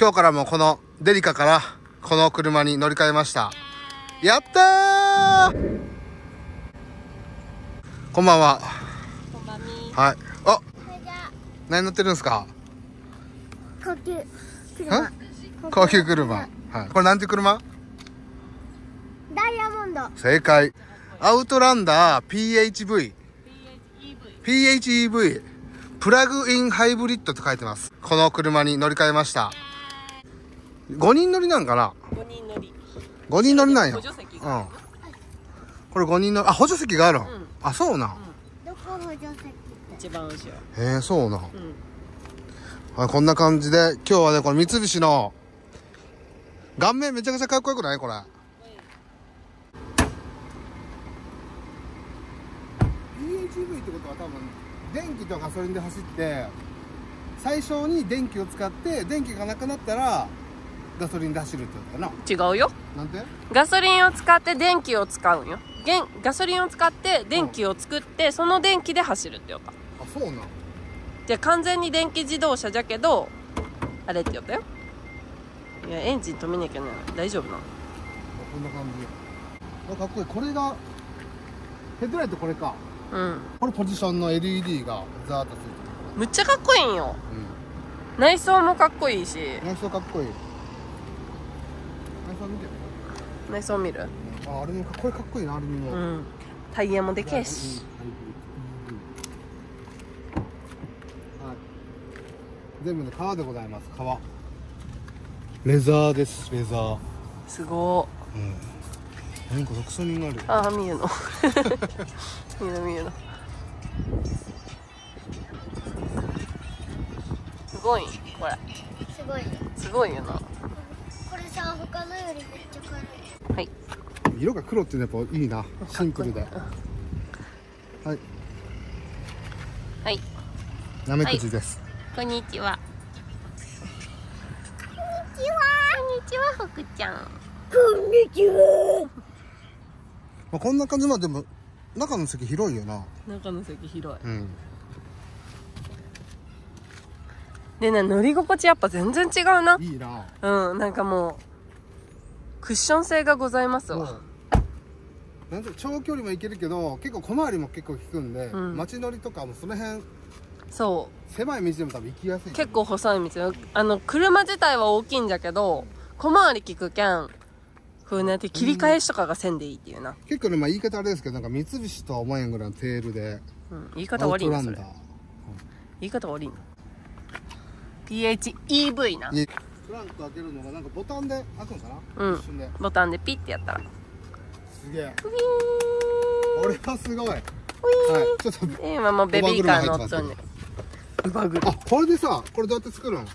今日からもこのデリカからこの車に乗り換えました。やったーこんばんは。こんばんみはい。あ、何乗ってるんですか？高級車高級車。はい。これなんて車？ダイヤモンド正解。アウトランダー PHV。PHEV。プラグインハイブリッドと書いてます。この車に乗り換えました。5人乗りなんかな？5人乗り ?5 人乗りなんや。補助席がうん。これ5人乗り、あ、補助席があるん、んあ、そうなん？どこ補助席？一番後ろへえ、そうなん。うんはい、こんな感じで、今日はね、この三菱の、顔面めちゃくちゃかっこよくない？これ。ってことは多分、電気とガソリンで走って、最初に電気を使って、電気がなくなったら、ガソリンで走るってことか違うよな。なんて？ガソリンを使って電気を使うんよげんガソリンを使って電気を作ってその電気で走るって言ったあ、そうなん？じゃあ完全に電気自動車じゃけどあれって言ったよいやエンジン止めなきゃな大丈夫なの？こんな感じ。あ、かっこいい。これが、ヘッドライトこれか。うんこれポジションの LED がザーッとついてる。むっちゃかっこいいんようん。内装もかっこいいし内装かっこいい内装見て内装見る？ああれもかこれかっこいいなあれにも、うん。タイヤもでけえし。はい。全部で革でございます革。レザーですレザー。すごうん。なんか独創になるーああ見えるの。見える見えるすごいこれ。すごいね。すごいよな他のよりめっちゃ軽い。はい。色が黒っていうのはやっぱいいな。シンプルで。はい。はい。なめくじです、こんにちは。こんにちは。こんにちは福ちゃん。こんにちは。まあ、こんな感じ。まあでも中の席広いよな。中の席広い。うん。でね乗り心地やっぱ全然違うないいなうんなんかもうクッション性がございますわ。もうなんて長距離も行けるけど結構小回りも結構効くんで、うん。街乗りとかもその辺そ狭い道でも多分行きやすいう。結構細い道よ。あの車自体は大きいんじゃけど小回り利くけんこうねって切り返しとかがせんでいいっていうな、結構ねまあ言い方あれですけどなんか三菱とは思えんぐらいのテールでうん、言いア方悪いなそれ。言い方悪いな。PHEV ないトランク開けるのがなんかボタンで開くんかな、うん。一瞬で。ボタンでピッてやったら。すげえ。これはすごい。はい。ちょっと今もうベビーカー乗っとんね乳母車あこれでさこれどうやって作るん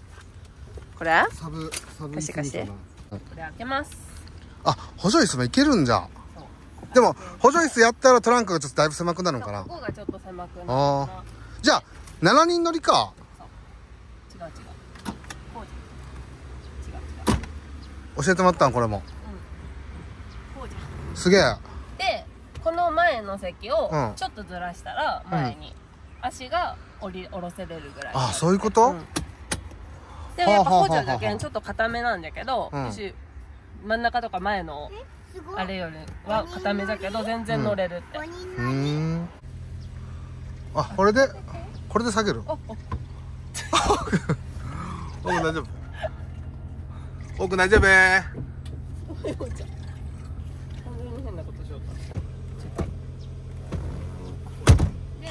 これ？サブサブ貸して貸して。これ開けます。あ補助椅子もいけるんじゃ。でも補助椅子やったらトランクがちょっとだいぶ狭くなるのかな。ここがちょっと狭くなるあかじゃあ7人乗りか。な違う違うこうじゃ違う違う教えてもらったんこれも。こうじゃすげえ。でこの前の席をうん。ちょっとずらしたら前に。足が降り下ろせれるぐらい。あそういうこと、うん。でもやっぱはあはあはあ補助じゃけんちょっと固めなんだけど、うん。私真ん中とか前のあれよりは固めだけど全然乗れるって、5人うん。あこれで？これで下げる？おお。奥大丈夫奥大丈夫？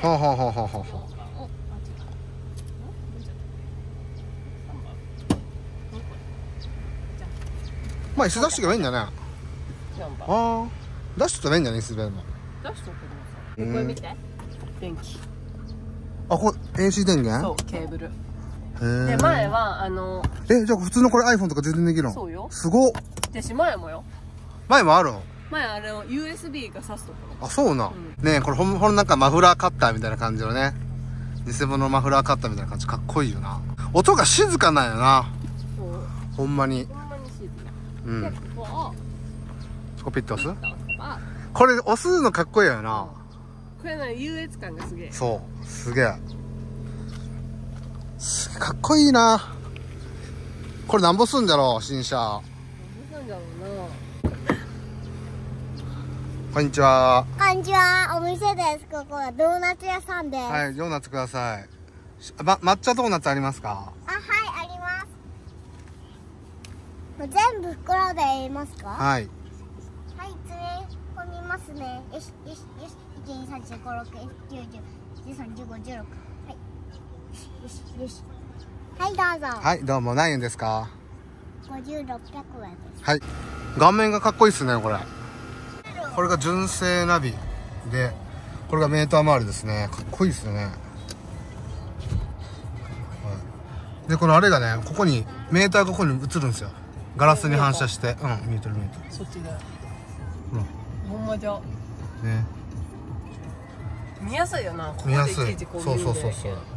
ほうほうほうほうほうほう。おあ違うまあ椅子出してけばいいんだね。ああ出しとけばいいんだね椅子でも出しとくのさうん。これ見て。電気。あこれ AC 電源？そうケーブルで前はあのえじゃあ普通のこれ iPhone とか全然できるの？そうよ。すごっ。でし前もよ。前もあるの？前あれを USB が挿すところ。あそうなん、ねえこれほんほんなんかマフラーカッターみたいな感じのね。偽物のマフラーカッターみたいな感じ。かっこいいよな。音が静かなんやな。そう。ほんまに。ほんまに静か。うん。でこそこピッと押す？これ押すのかっこいいよな。これね優越感がすげえ。そう。すげえすかっこいいな。これなんぼすんだろう新車。こんにちは。こんにちは。お店です。ここはドーナツ屋さんです、はいドーナツください。しま抹茶ドーナツありますか？あはいあります。全部袋で入れますか？はい。はい詰め込みますね。よしよしよし。1 2 3 4 5 6 7 1 0 1 3 1 5 1 6はいよしよし。よしはいどうぞ、はいどうも何円ですか？5600円です。はい。顔面がかっこいいっすねこれ。これが純正ナビでこれがメーター周りですね。かっこいいっすよね、はい。でこのあれがねここにメーターがここに映るんですよ。ガラスに反射して。うん見えてる見えてる。そっちだ。ようん。ほんまじゃ。ね。見やすいよなここで見やすい。いちいちこそう見るんだけどそうそうそう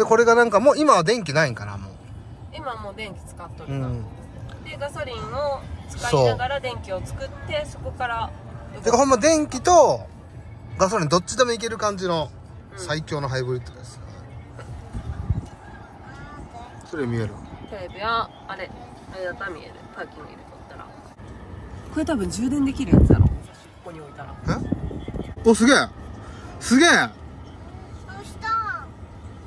でこれがなんかもう今は電気ないんかなも今もう電気使っとう、るな、うん、でガソリンを使いながら電気を作ってそこからてかほんま電気とガソリンどっちでもいける感じの最強のハイブリッドです、それ見える？テレビやあれ。あれだったら見える。パーキング入れとったら。これ多分充電できるやつやろ。ここに置いたら。え？おすげえ。すげえ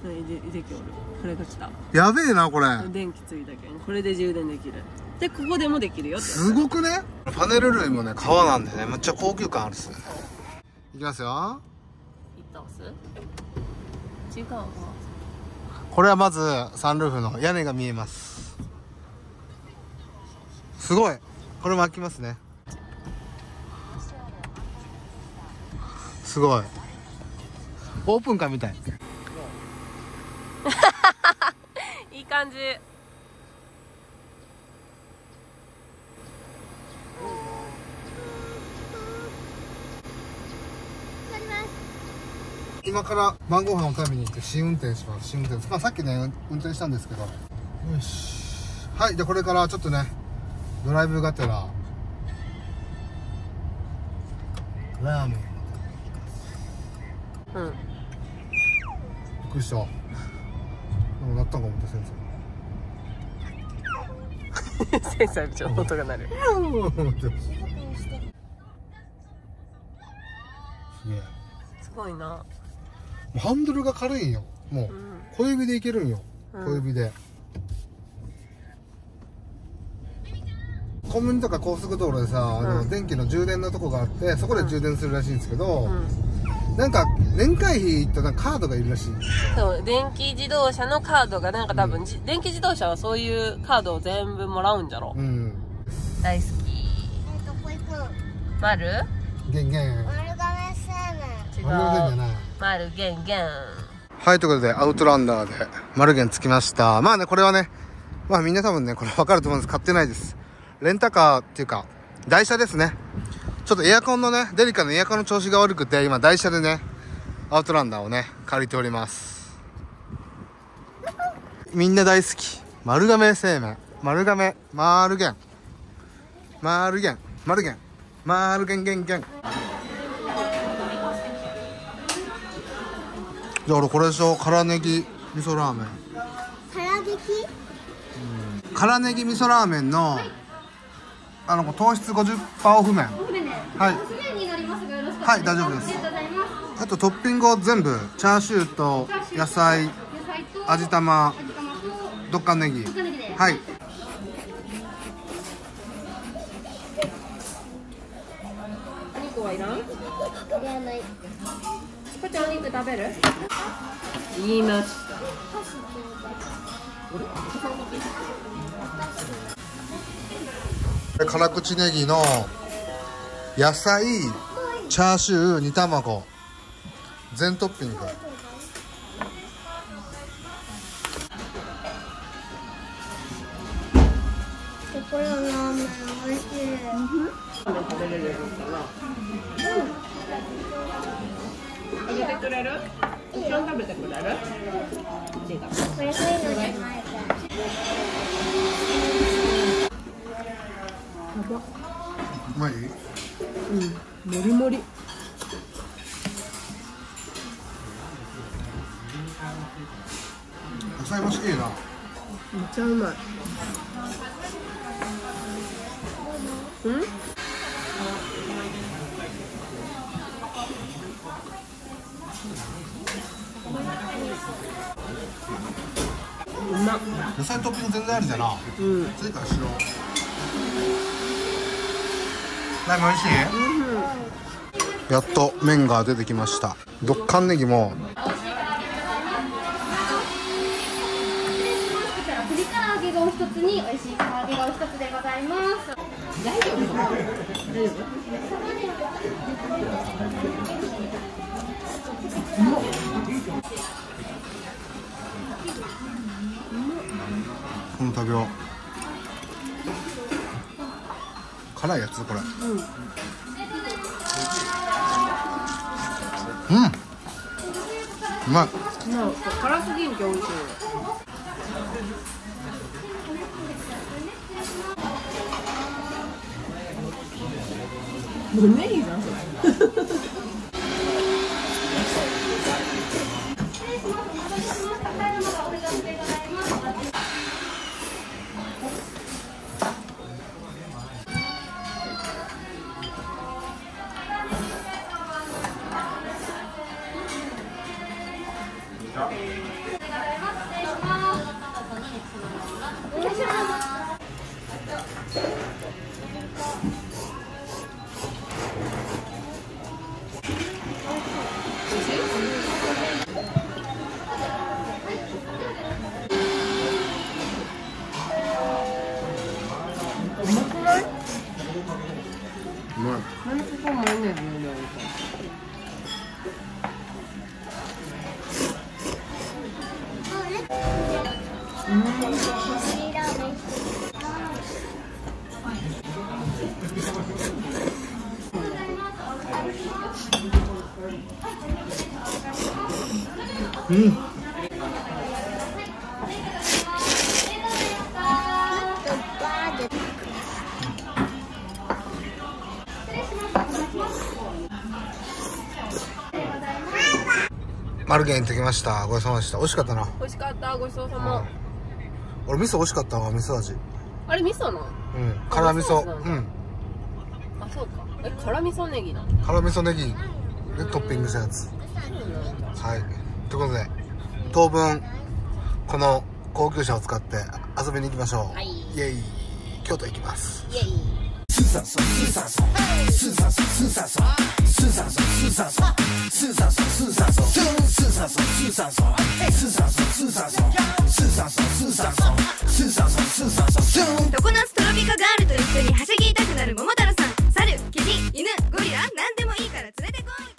でいできおる。これが来た。やべえなこれ。電気ついたけん。これで充電できる。でここでもできるよすごくね。パネル類もね革なんでねめっちゃ高級感あるっすね。いきますよ。いった押す？違うわ。これはまずサンルーフの屋根が見えます。すごい。これも開きますね。すごい。オープンカーみたい いい感じ。今から晩ご飯を食べに行って試運転します。試運転まあさっきね運転したんですけど。よし。はいじゃあこれからちょっとねドライブがてら。ラーメン。うん。びっくりした。でもなったんか思った先センサーちょっと音が鳴る。すげえすごいな。もうハンドルが軽いんよ。もううん小指でいけるんよ。うん。小指で、コンビニとか高速道路でさ、あのうん。電気の充電のとこがあってそこで充電するらしいんですけど、うんなんか年会費となんかカードがいるらしい。そう電気自動車のカードがなんか多分、じ電気自動車はそういうカードを全部もらうんじゃろ。うん。大好き。えっとこ行く丸ゲンゲン丸亀製麺違う丸源じゃない。丸ゲンゲンはいということでアウトランダーで丸源着きました。まあねこれはねまあみんな多分ねこれ分かると思うんです。買ってないです。レンタカーっていうか台車ですねちょっとエアコンのねデリカのエアコンの調子が悪くて今台車でねアウトランダーをね借りております。みんな大好き。丸亀製麺。丸亀。丸源。丸源。丸源。丸源源源じゃあ俺これでしょ。辛ネギ味噌ラーメン。辛ネギ味噌ラーメンのあの糖質50%オフ麺はい。はい大丈夫です。あとトッピングを全部チャーシューと野菜味玉どっかんネギはい。お肉はいらん？いらない。こちゃんお肉食べる？言いました。辛口ネギの野菜チャーシュー煮卵。全トッピング。これのラーメン美味しい食べてくれる一緒に食べてくれる違うこれそういうのじゃないからうまいうんもりもり。野菜もしいいな。めっちゃうまい。うん？うま。っ野菜トッピング全然ありだな。うん。次からしようラーメン美味しい？やっと麺が出てきました。ドッカンネギも。栗唐揚げがお一つに美味しい唐揚げがお一つでございます。この食べよう辛いやつこれ。うん。うん。うまい。辛すぎんけ美味しいもうネギじゃん。それうんマルゲン行ってきました。ごちそうさまでした。美味しかったな。美味しかった。ごちそうさま俺味噌美味しかったわ味噌味。あれ味噌なうん。辛味噌。そうなんあそうか。え辛味噌ネギな辛味噌ネギ。でトッピングしたやつ。はい。ということで当分この高級車を使って遊びに行きましょう、はい。イエイ。京都行きます。イエイスーサンソンスーサンソンスーサンソンスーサンソンスーサンソンスーサンソンスーサンソンスーサンソンスーサンソンスーサンソンスーサンソンスーサンソンスーサンソンスーサンソンスーサンソンスーザンソンスーントロピカガールと一緒にはしゃぎたくなる桃太郎さん猿キジ犬ゴリラ何でもいいから連れてこい